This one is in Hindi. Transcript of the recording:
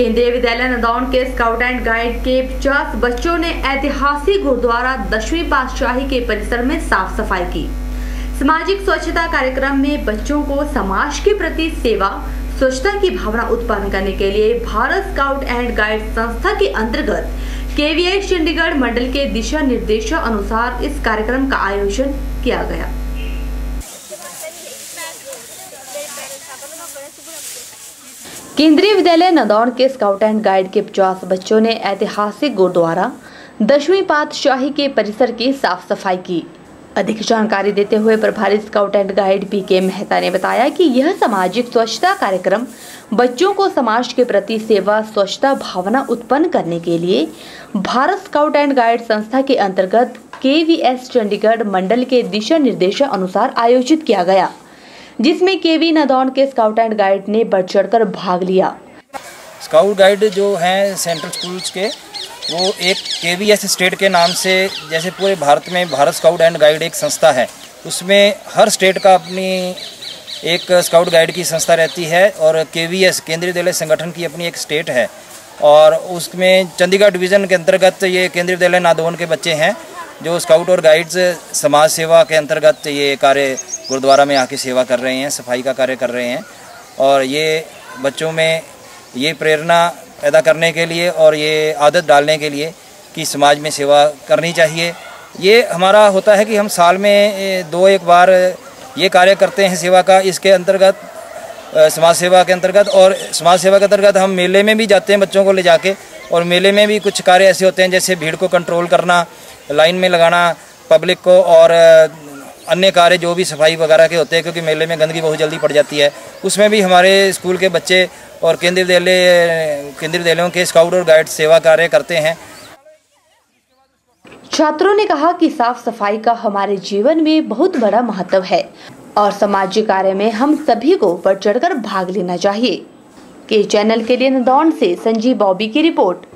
केंद्रीय विद्यालय नदौन के स्काउट एंड गाइड के 50 बच्चों ने ऐतिहासिक गुरुद्वारा दसवीं पातशाही के परिसर में साफ़ सफ़ाई की। सामाजिक स्वच्छता कार्यक्रम में बच्चों को समाज के प्रति सेवा, स्वच्छता की भावना उत्पन्न करने के लिए भारत स्काउट एंड गाइड संस्था के अंतर्गत केवीएस चंडीगढ़ मंडल के दिशा निर्देशों अनुसार इस कार्यक्रम का आयोजन किया गया। केंद्रीय विद्यालय नदौन के स्काउट एंड गाइड के 50 बच्चों ने ऐतिहासिक गुरुद्वारा दसवीं पातशाही के परिसर की साफ़ सफ़ाई की। अधिक जानकारी देते हुए प्रभारी स्काउट एंड गाइड पी के मेहता ने बताया कि यह सामाजिक स्वच्छता कार्यक्रम बच्चों को समाज के प्रति सेवा, स्वच्छता भावना उत्पन्न करने के लिए भारत स्काउट एंड गाइड संस्था के अंतर्गत के चंडीगढ़ मंडल के दिशा निर्देश अनुसार आयोजित किया गया। जिसमें केवी नदौन के स्काउट एंड गाइड ने बढ़ चढ़कर भाग लिया। स्काउट गाइड जो हैं सेंट्रल स्कूल्स के, वो एक के वी एस स्टेट के नाम से, जैसे पूरे भारत में भारत स्काउट एंड गाइड एक संस्था है। उसमें हर स्टेट का अपनी एक स्काउट गाइड की संस्था रहती है और के वी एस केंद्रीय विद्यालय संगठन की अपनी एक स्टेट है। और उसमें चंडीगढ़ डिवीज़न के अंतर्गत ये केंद्रीय विद्यालय नादौन के बच्चे हैं, जो स्काउट और गाइड्स समाज सेवा के अंतर्गत ये कार्य गुरुद्वारा में आके सेवा कर रहे हैं, सफ़ाई का कार्य कर रहे हैं। और ये बच्चों में ये प्रेरणा पैदा करने के लिए और ये आदत डालने के लिए कि समाज में सेवा करनी चाहिए। ये हमारा होता है कि हम साल में दो एक बार ये कार्य करते हैं सेवा का। इसके अंतर्गत समाज सेवा के अंतर्गत और समाज सेवा के अंतर्गत हम मेले में भी जाते हैं बच्चों को ले जाके। और मेले में भी कुछ कार्य ऐसे होते हैं जैसे भीड़ को कंट्रोल करना लाइन में लगाना पब्लिक को और अन्य कार्य जो भी सफ़ाई वगैरह के होते हैं, क्योंकि मेले में गंदगी बहुत जल्दी पड़ जाती है। उसमें भी हमारे स्कूल के बच्चे और केंद्रीय विद्यालय, केंद्रीय विद्यालयों के स्काउट और गाइड सेवा कार्य करते हैं। छात्रों ने कहा कि साफ़ सफ़ाई का हमारे जीवन में बहुत बड़ा महत्व है और सामाजिक कार्य में हम सभी को बढ़ चढ़कर भाग लेना चाहिए। के चैनल के लिए नदौन से संजीव बॉबी की रिपोर्ट।